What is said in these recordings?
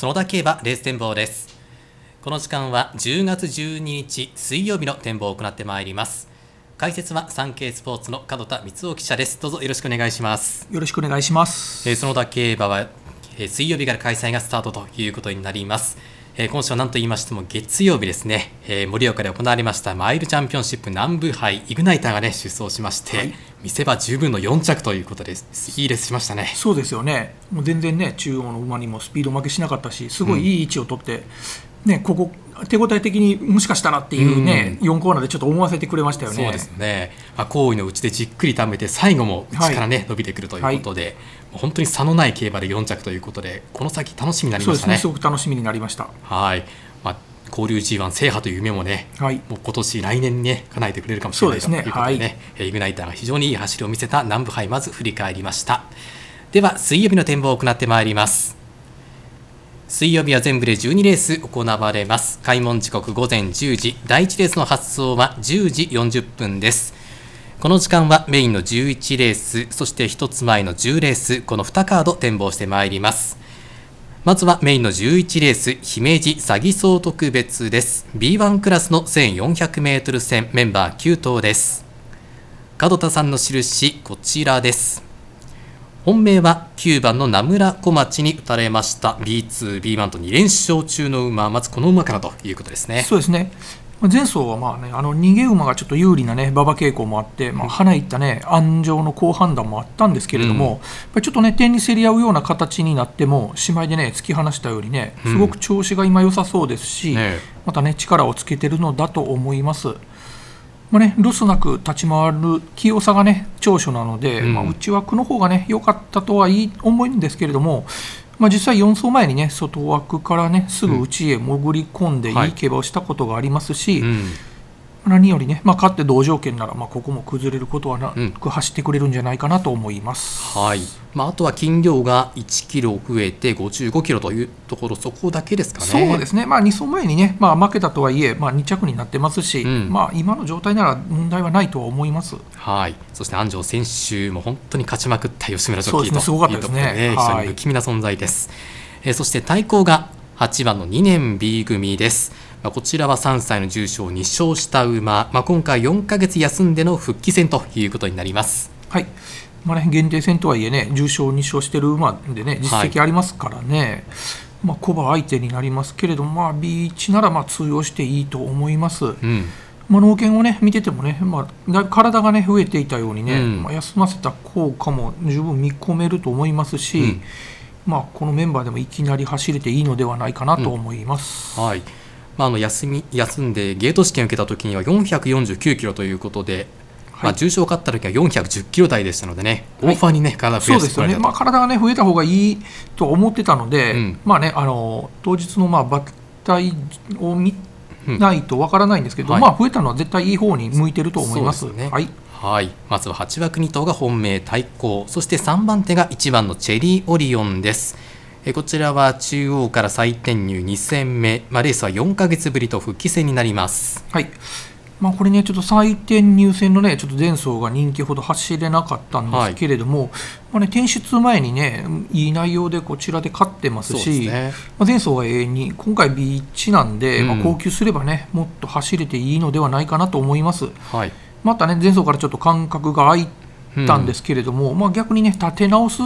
園田競馬レース展望です。この時間は10月12日水曜日の展望を行ってまいります。解説は産経スポーツの門田光雄記者です。どうぞよろしくお願いします。よろしくお願いします。えー園田競馬は、えー水曜日から開催がスタートということになりますえー今週は何と言いましても月曜日ですね、えー盛岡で行われましたマイルチャンピオンシップ南部杯イグナイターがね出走しまして、はい。見せ場十分の4着ということです。いいレースしましたね。そうですよね。もう全然ね中央の馬にもスピード負けしなかったしすごいいい位置を取って、ねここ手応え的にもしかしたらっていうね、4コーナーでちょっと思わせてくれましたよね。そうですよね、まあ、好意のうちでじっくり貯めて最後も内からね、伸びてくるということで、もう本当に差のない競馬で4着ということでこの先楽しみになりそうですね。ましたねすごく楽しみになりました。はい、まあ、交流 G1 制覇という夢もねはい。もう今年来年にね叶えてくれるかもしれないとそうですね。いうことでね。はい。えーイグナイターが非常にいい走りを見せた南部杯まず振り返りました。では水曜日の展望を行ってまいります水曜日は全部で12レース行われます。開門時刻午前10時。第1レースの発走は10時40分です。この時間はメインの11レースそして1つ前の10レースこの2カード展望してまいります。まずはメインの11レース姫路詐欺総特別です。B1 クラスの 1400m 戦メンバー9頭です。門田さんの印こちらです。本命は9番の名村小町に打たれました。B2、B1 と2連勝中の馬。まずこの馬からということですね。そうですね。まあ前走はまあねあの逃げ馬がちょっと有利なね馬場傾向もあって、まあ、花いったね安城の好判断もあったんですけれども、うん。ちょっとね点に競り合うような形になっても姉妹でね突き放したようにねすごく調子が今良さそうですし、ねまたね力をつけてるのだと思います。まあね、ロスなく立ち回る器用さがね長所なので、うん。まあ、内枠の方がね良かったとはいい思うんですけれども、まあ、実際4走前にね外枠からねすぐ内へ潜り込んでいはい。い競馬をしたことがありますし、うん何よりね、まあ、勝って同条件なら、まあ、ここも崩れることはなうん。く走ってくれるんじゃないかなと思います。はい。まあ、あとは斤量が1キロ増えて55キロというところそこだけですかね。そうですね、まあ、2走前にね、まあ、負けたとはいえ、まあ、2着になってますし、うん。まあ、今の状態なら問題はないとは思います。はい、そして安城選手も本当に勝ちまくった吉村ジョッキーというところで、非常はいに不気味な存在です、えーそして対抗が8番の2年 B 組です、まあ、こちらは3歳の重賞2勝した馬、まあ、今回4ヶ月休んでの復帰戦ということになります。はい。まあね、限定戦とはいえね、重賞2勝してる馬でね、実績ありますからね、まあ、コバ相手になりますけれども、まあ、B1 ならまあ通用していいと思います。うん。まあ、農研をね、見ててもね、まあ、体がね、増えていたようにね、うん。まあ、休ませた効果も十分見込めると思いますし、うんまあ、このメンバーでもいきなり走れていいのではないかなと思います。はい。まあ、あの休み休んでゲート試験を受けた時には449キロということで、まあ、重賞を勝った時は410キロ台でしたのでね、はい。オファーにね体増そうですよね、やしてこられたと。まあ、体が、ね、増えた方がいいと思ってたので、うん。まあね、あの当日のまあ馬体を見ないとわからないんですけど、はい。まあ、増えたのは絶対いい方に向いてると思います。すね。はいはい、まずは8枠2頭が本命対抗。そして3番手が1番のチェリーオリオンです。えこちらは中央から再転入2戦目、まあ、レースは4ヶ月ぶりと復帰戦になります。はい。まあ、これね、ちょっと再転入線のね、ちょっと前走が人気ほど走れなかったんですけれども、まあね、転出前にね、いい内容でこちらで勝ってますし、ね。まあ、前走は永遠に、今回 B1 なんで、うん。まあ、高級すればね、もっと走れていいのではないかなと思います。はい、またね、前走からちょっと間隔が空いたんですけれども、まあ、逆にね、立て直す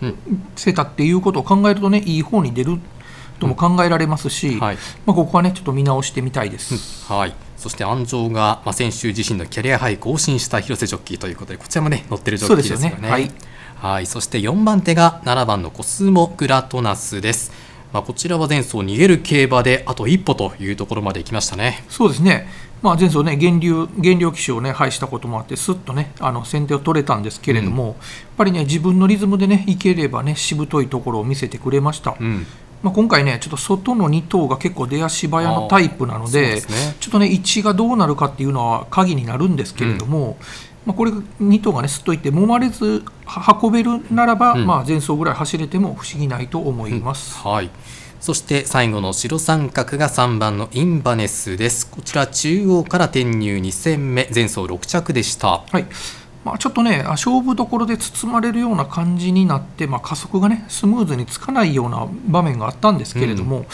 うん。せたっていうことを考えるとね、いい方に出るとも考えられますし、はい。まあ、ここはね、ちょっと見直してみたいです。はい、そして安城が、まあ、先週自身のキャリアハイ更新した広瀬ジョッキーということでこちらもね乗ってるジョッキーですよね。よね。はい。はいそして4番手が7番のコスモグラトナスです、まあ、こちらは前走逃げる競馬であと一歩というところまで行きましたね。そうですね、まあ、前走ね、減量減量機種をね、配したこともあって、すっとね、あの先手を取れたんですけれども、やっぱりね、自分のリズムでね、いければね、しぶといところを見せてくれました。うん。まあ、今回ね、ちょっと外の2頭が結構出足早のタイプなので、ね。ちょっとね、位置がどうなるかっていうのは鍵になるんですけれども、まあ、これ、2頭がね、すっといって、揉まれずは運べるならば、うん。まあ、前走ぐらい走れても不思議ないと思います。はいそして最後の白三角が3番のインバネスです。こちら中央から転入2戦目。前走6着でした。はい。まあ、ちょっとね勝負どころで包まれるような感じになって、まあ、加速がねスムーズにつかないような場面があったんですけれども、うん、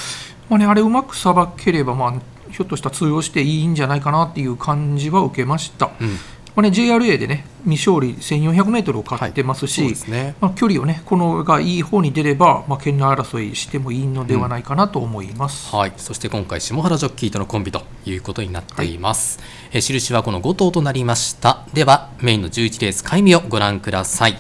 まあね、あれうまくさばければ、まあ、ひょっとしたら通用していいんじゃないかなっていう感じは受けました。うんまあね、JRA でね未勝利1400メートルを勝ってますし、はいね、まあ、距離をねこのがいい方に出れば、まあ、県内争いしてもいいのではないかなと思います、うん、はい、そして今回下原ジョッキーとのコンビということになっています、はい、え印はこの5頭となりました。ではメインの11レース開味をご覧ください。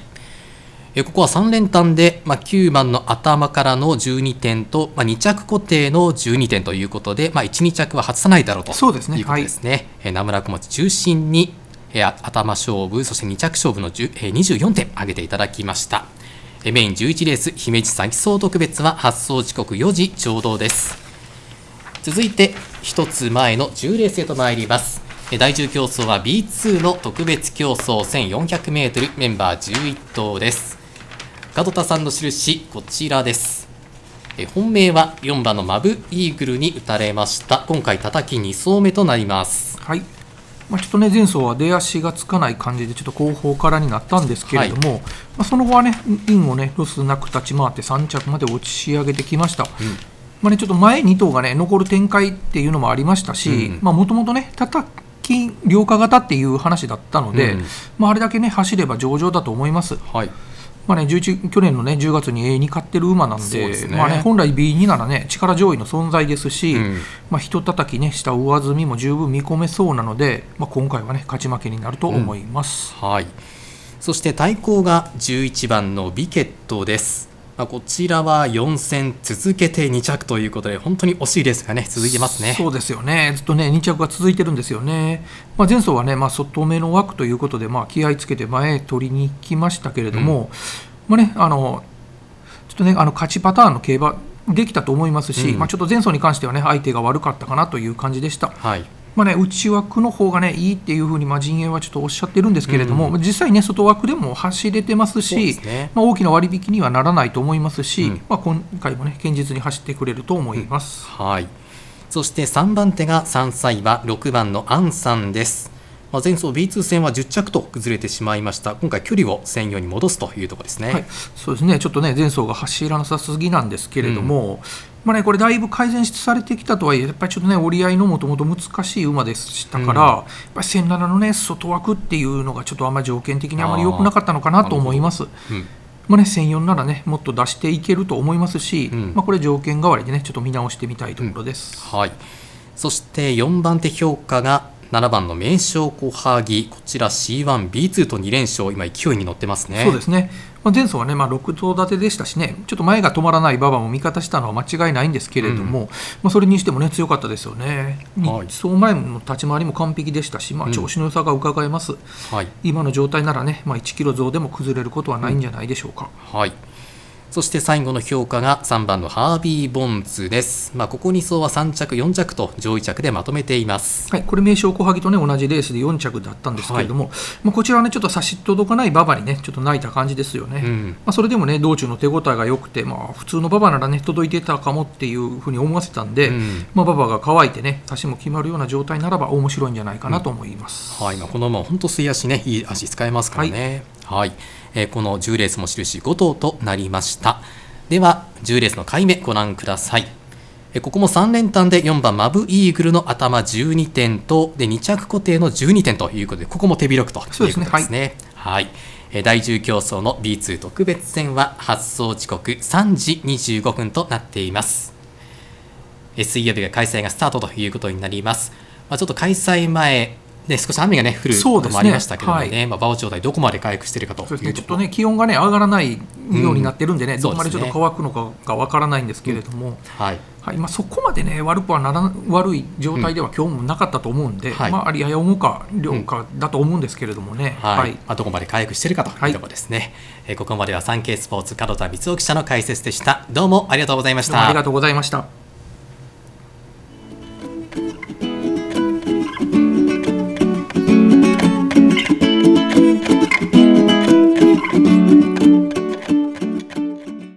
えここは3連単で、まあ、9番の頭からの12点と、まあ、2着固定の12点ということで、まあ、1、2着は外さないだろうとそうですね。いうことですね。はい、え名村小町中心にえ頭勝負そして2着勝負の10、え24点挙げていただきました。えメイン11レース姫路先走特別は発送時刻4時ちょうどです。続いて1つ前の10レースへと参ります。第10競争は B2 の特別競争 1400m メンバー11頭です。門田さんの印こちらです。本命は4番のマブイーグルに打たれました。今回叩き2走目となります。はい。まあ、ちょっとね前走は出足がつかない感じでちょっと後方からになったんですけれども、はい、まあ、その後はねインをねロスなく立ち回って3着まで落ち上げてきました。うんまあね、ちょっと前2頭がね残る展開っていうのもありましたしもともとね叩き良化型っていう話だったので、うん、まあ、あれだけね走れば上々だと思います。はいまあね、11去年の、ね、10月に A に勝ってる馬なんで、ね、まあね、本来 B2 なら、ね、力上位の存在ですし、うん、まあ、ひとたたき、ね、した上積みも十分見込めそうなので、まあ、今回は、ね、勝ち負けになると思います、うん、はい。そして対抗が11番のビケットです。まあ、こちらは4戦続けて2着ということで、本当に惜しいレースが、ね、続いてますね。そうですよね、ずっとね2着が続いてるんですよね、まあ、前走はね、まあ、外目の枠ということで、まあ、気合いつけて前へ取りに行きましたけれども、うん、まあね、あのちょっとね、あの勝ちパターンの競馬できたと思いますし、うん、まあ、ちょっと前走に関してはね、相手が悪かったかなという感じでした。はいまあね、内枠の方がねいいっていうふうにまあ陣営はちょっとおっしゃってるんですけれども、うん、実際ね外枠でも走れてますし、ね、まあ、大きな割引にはならないと思いますし、うん、まあ、今回もね堅実に走ってくれると思います、うん、はい。そして3番手が3歳馬6番のアンさんです。まあ、前走 B2 戦は10着と崩れてしまいました、今回、距離を専用に戻すというところですね、はい、そうですね。ちょっとね、前走が走らなさすぎなんですけれども、うんまあね、これだいぶ改善されてきたとはいえやっぱりちょっとね折り合いのもともと難しい馬でしたから、うん、やっぱり1007のね外枠っていうのがちょっとあんまり条件的にあまり良くなかったのかなと思います。まあね、1004ならねもっと出していけると思いますし、うん、まあ、これ条件代わりでねちょっと見直してみたいところです、うん、はい、そして4番手評価が7番の名将小萩こちら C1B2 と2連勝今勢いに乗ってますね。そうですね、まあ、前走はね、まあ、6頭立てでしたしね。ちょっと前が止まらない馬場も味方したのは間違いないんですけれども、うん、まあ、それにしてもね強かったですよね、はい、走前の立ち回りも完璧でしたし、まあ、調子の良さが伺えます、うんはい、今の状態ならね、まあ、1キロ増でも崩れることはないんじゃないでしょうか、うん、はいそして最後の評価が3番のハービー・ボンズです。まあ、ここ2走は3着、4着と上位着でまとめています。はい、これ名称小萩とね同じレースで4着だったんですけれども、はい、まあ、こちらはねちょっと差し届かない馬場にねちょっと泣いた感じですよね。うん、まあ、それでもね道中の手応えが良くて、まあ普通の馬場ならね届いてたかもっていうふうに思わせたんで、うん、まあ馬場が乾いてね差しも決まるような状態ならば面白いんじゃないかなと思います。うん、はい、まあ、この馬本当水足ねいい足使えますからね。はい、はい、えー、この10レースも印5頭となりました。では10レースの回目ご覧ください。ここも3連単で4番マブイーグルの頭12点とで2着固定の12点ということでここも手広くということですね。すね。はい、はい、第10競争の B2 特別戦は発送時刻3時25分となっています。水曜日が開催がスタートということになります、まあ、ちょっと開催前ね、少し雨が、ね、降ることもありましたけどもね、ね。はい、まあ、馬場状態、どこまで回復しているかというね、ちょっとね、気温が、ね、上がらないようになってるんでね、うん、どこまでちょっと乾くのかがわからないんですけれども、うん、はい。はい。まあ、そこまで、ね、悪くはなら悪い状態では今日もなかったと思うんで、うんはい、まあ、ありやや重か、量かだと思うんですけれどもね、はい、はい、まあ、どこまで回復しているかというところですね、はい、えー、ここまではサンケイスポーツ、門田光雄記者の解説でした。どうもありがとうございました。ありがとうございました。